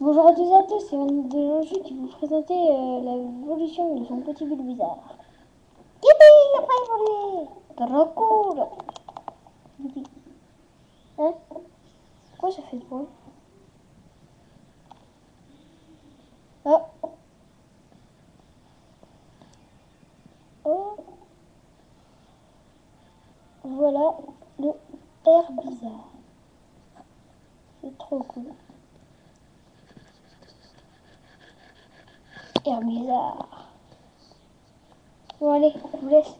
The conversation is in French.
Bonjour à tous et à tous, c'est Vanille de qui vous présenter euh, l'évolution de son petit bulle bizarre. Il a pas évolué Trop cool Youpi. Hein? Pourquoi ça fait de bruit Ah Oh Voilà le air bizarre. C'est trop cool. Air bizarre. Bon allez, je vous laisse.